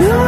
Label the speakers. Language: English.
Speaker 1: And